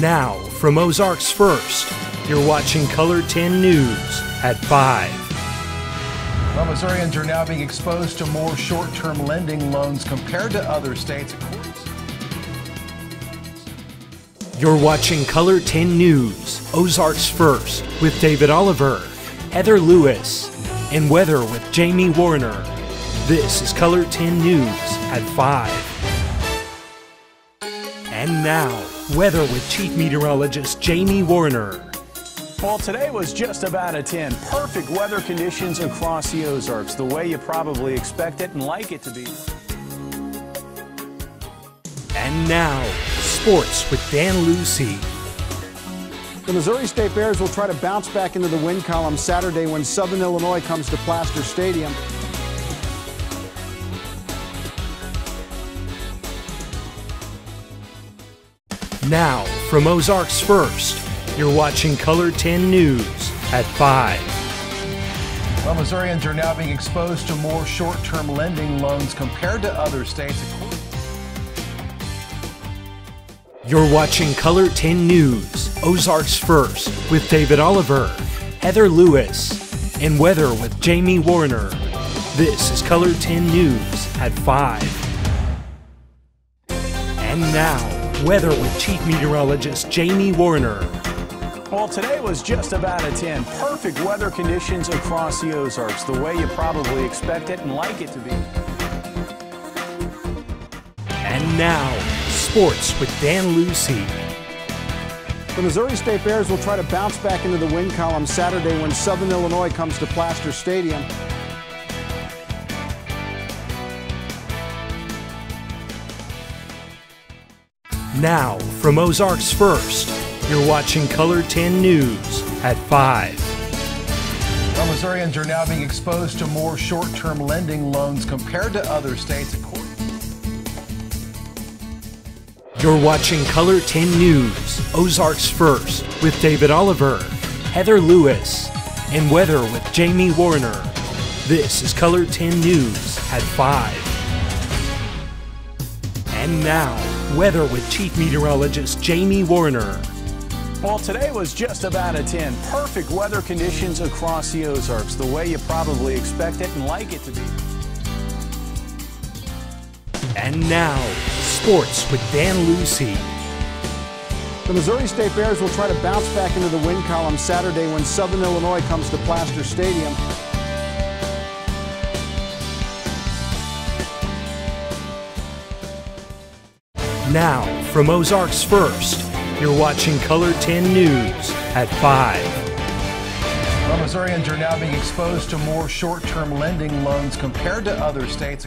Now, from Ozarks First, you're watching KOLR 10 News at 5. Well, Missourians are now being exposed to more short-term lending loans compared to other states. You're watching KOLR 10 News, Ozarks First, with David Oliver, Heather Lewis, and weather with Jamie Warner. This is KOLR 10 News at 5. And now, weather with Chief Meteorologist Jamie Warner. Well, today was just about a 10. Perfect weather conditions across the Ozarks, the way you probably expect it and like it to be. And now, sports with Dan Lucy. The Missouri State Bears will try to bounce back into the win column Saturday when Southern Illinois comes to Plaster Stadium. Now, from Ozarks First, you're watching KOLR 10 News at 5. Well, Missourians are now being exposed to more short-term lending loans compared to other states. You're watching KOLR 10 News, Ozarks First, with David Oliver, Heather Lewis, and weather with Jamie Warner. This is KOLR 10 News at 5. And now, weather with Chief Meteorologist Jamie Warner. Well, today was just about a 10. Perfect weather conditions across the Ozarks, the way you probably expect it and like it to be. And now, sports with Dan Lucy. The Missouri State Bears will try to bounce back into the win column Saturday when Southern Illinois comes to Plaster Stadium. Now, from Ozarks First, you're watching KOLR 10 News at 5. Well, Missourians are now being exposed to more short-term lending loans compared to other states. You're watching KOLR 10 News, Ozarks First, with David Oliver, Heather Lewis, and weather with Jamie Warner. This is KOLR 10 News at 5. And now, weather with Chief Meteorologist Jamie Warner. Well, today was just about a 10. Perfect weather conditions across the Ozarks, the way you probably expect it and like it to be. And now, sports with Dan Lucy. The Missouri State Bears will try to bounce back into the win column Saturday when Southern Illinois comes to Plaster Stadium. Now, from Ozarks First, you're watching KOLR 10 News at 5. Well, Missourians are now being exposed to more short-term lending loans compared to other states.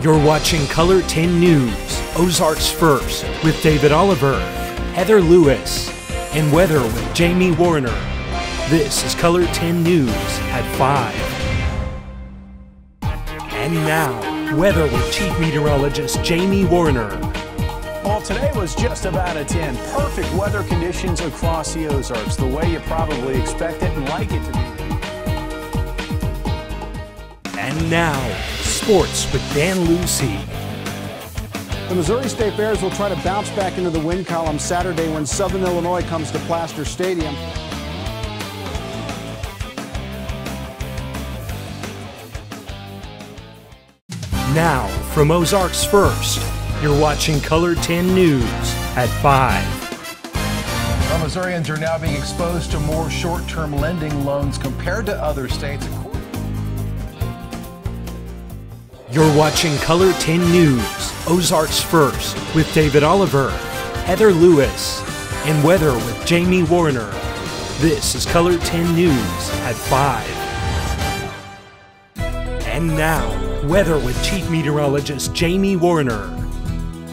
You're watching KOLR 10 News, Ozarks First, with David Oliver, Heather Lewis, and weather with Jamie Warner. This is KOLR 10 News at 5. And now, weather with Chief Meteorologist Jamie Warner. Well, today was just about a 10. Perfect weather conditions across the Ozarks, the way you probably expect it and like it to be. And now, sports with Dan Lucy. The Missouri State Bears will try to bounce back into the win column Saturday when Southern Illinois comes to Plaster Stadium. Now, from Ozarks First, you're watching KOLR 10 News at 5. Well, Missourians are now being exposed to more short-term lending loans compared to other states. You're watching KOLR 10 News, Ozarks First, with David Oliver, Heather Lewis, and weather with Jamie Warner. This is KOLR 10 News at 5. And now, weather with Chief Meteorologist Jamie Warner.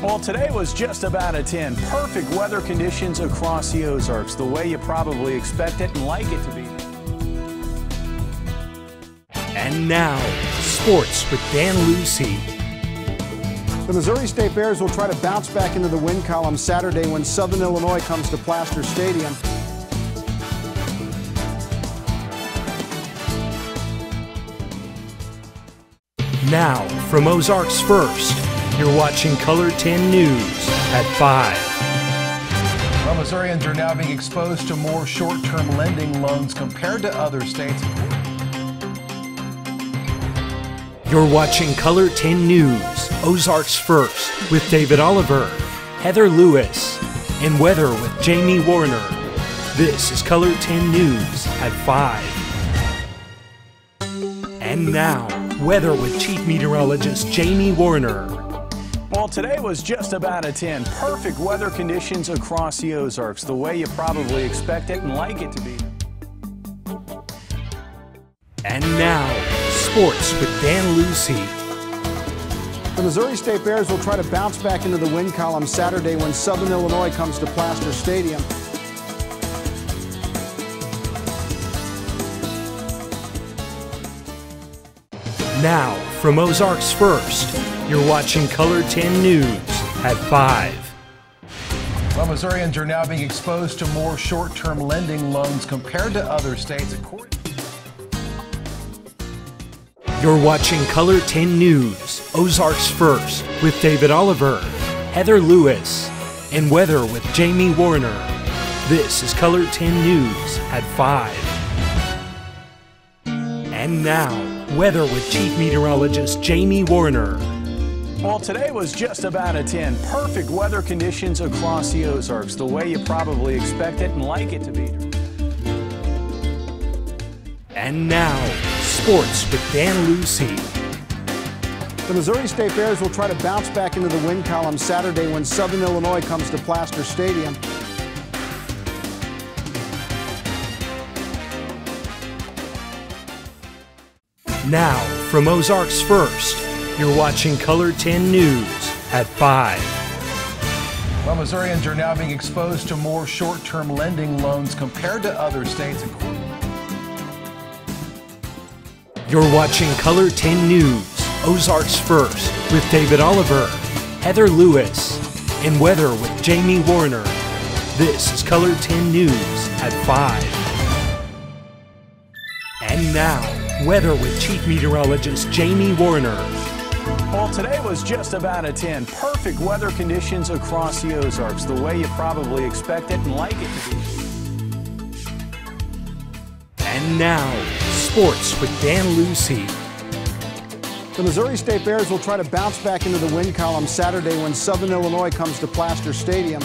Well, today was just about a 10. Perfect weather conditions across the Ozarks, the way you probably expect it and like it to be. And now, sports with Dan Lucy. The Missouri State Bears will try to bounce back into the win column Saturday when Southern Illinois comes to Plaster Stadium. Now, from Ozarks First, you're watching KOLR 10 News at 5. Well, Missourians are now being exposed to more short term lending loans compared to other states. You're watching KOLR 10 News, Ozarks First, with David Oliver, Heather Lewis, and Weather with Jamie Warner. This is KOLR 10 News at 5. And now, weather with Chief Meteorologist Jamie Warner. Well, today was just about a 10. Perfect weather conditions across the Ozarks, the way you probably expect it and like it to be. And now, sports with Dan Lucy. The Missouri State Bears will try to bounce back into the win column Saturday when Southern Illinois comes to Plaster Stadium. Now, from Ozarks First, you're watching KOLR 10 News at 5. Well, Missourians are now being exposed to more short term lending loans compared to other states. You're watching KOLR 10 News, Ozarks First, with David Oliver, Heather Lewis, and Weather with Jamie Warner. This is KOLR 10 News at 5. And now, weather with Chief Meteorologist Jamie Warner. Well, today was just about a 10. Perfect weather conditions across the Ozarks, the way you probably expect it and like it to be. And now, sports with Dan Lucy. The Missouri State Bears will try to bounce back into the win column Saturday when Southern Illinois comes to Plaster Stadium. Now, from Ozarks First, you're watching KOLR 10 News at 5. Well, Missourians are now being exposed to more short term lending loans compared to other states. You're watching KOLR 10 News, Ozarks First, with David Oliver, Heather Lewis, and Weather with Jamie Warner. This is KOLR 10 News at 5. And now, weather with Chief Meteorologist Jamie Warner. Well, today was just about a 10. Perfect weather conditions across the Ozarks, the way you probably expect it and like it to be. And now, sports with Dan Lucy. The Missouri State Bears will try to bounce back into the win column Saturday when Southern Illinois comes to Plaster Stadium.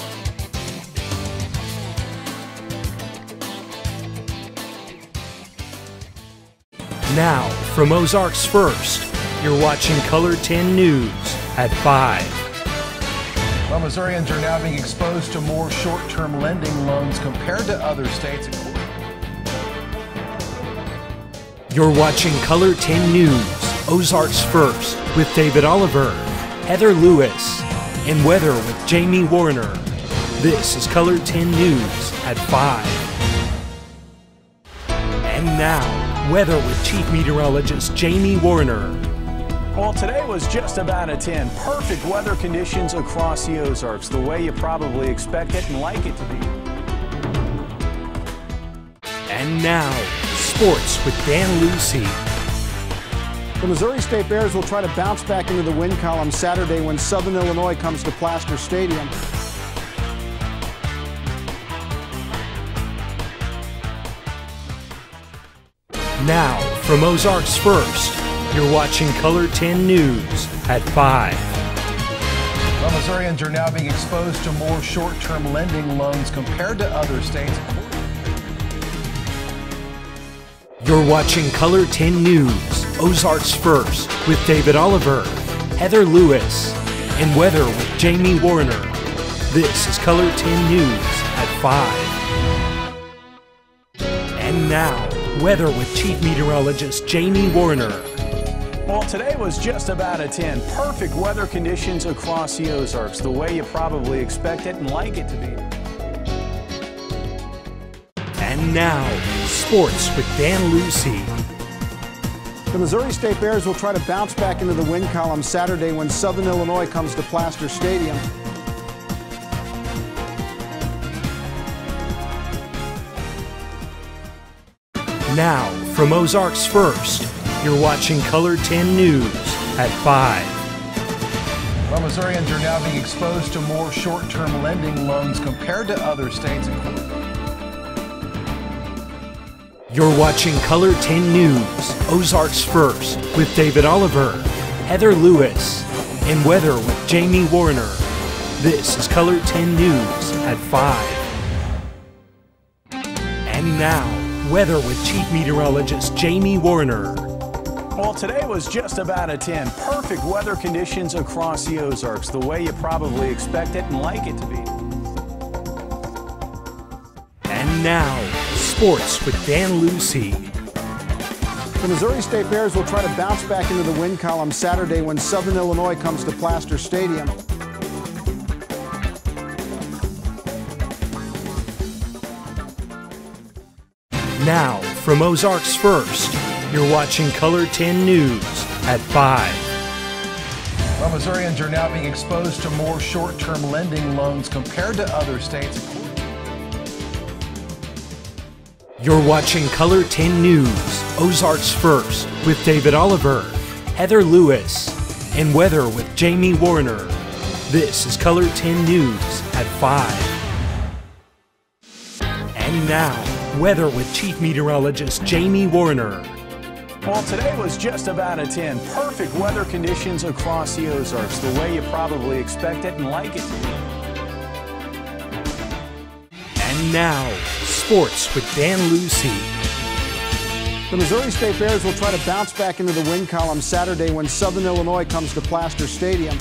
Now, from Ozarks First, you're watching KOLR 10 News at 5. Well, Missourians are now being exposed to more short term lending loans compared to other states. You're watching KOLR 10 News, Ozarks First, with David Oliver, Heather Lewis, and Weather with Jamie Warner. This is KOLR 10 News at 5. And now, weather with Chief Meteorologist Jamie Warner. Well, today was just about a 10. Perfect weather conditions across the Ozarks, the way you probably expect it and like it to be. And now, sports with Dan Lucy. The Missouri State Bears will try to bounce back into the win column Saturday when Southern Illinois comes to Plaster Stadium. Now, from Ozarks First, you're watching KOLR 10 News at 5. Well, Missourians are now being exposed to more short term lending loans compared to other states. You're watching KOLR 10 News, Ozarks First, with David Oliver, Heather Lewis, and Weather with Jamie Warner. This is KOLR 10 News at 5. And now, weather with Chief Meteorologist Jamie Warner. Well, today was just about a 10. Perfect weather conditions across the Ozarks, the way you probably expect it and like it to be. And now, sports with Dan Lucy. The Missouri State Bears will try to bounce back into the win column Saturday when Southern Illinois comes to Plaster Stadium. Now, from Ozarks First, you're watching KOLR 10 News at 5. Well, Missourians are now being exposed to more short-term lending loans compared to other states. You're watching KOLR 10 News, Ozarks First, with David Oliver, Heather Lewis, and weather with Jamie Warner. This is KOLR 10 News at 5. And now, weather with Chief Meteorologist Jamie Warner. Well, today was just about a 10. Perfect weather conditions across the Ozarks, the way you probably expect it and like it to be. And now, sports with Dan Lucy. The Missouri State Bears will try to bounce back into the win column Saturday when Southern Illinois comes to Plaster Stadium. Now, from Ozarks First, you're watching KOLR 10 News at 5. Well, Missourians are now being exposed to more short-term lending loans compared to other states. You're watching KOLR 10 News, Ozarks First, with David Oliver, Heather Lewis, and weather with Jamie Warner. This is KOLR 10 News at 5. And now, weather with Chief Meteorologist Jamie Warner. Well, today was just about a 10. Perfect weather conditions across the Ozarks, the way you probably expect it and like it to be. And now, sports with Dan Lucy. The Missouri State Bears will try to bounce back into the win column Saturday when Southern Illinois comes to Plaster Stadium.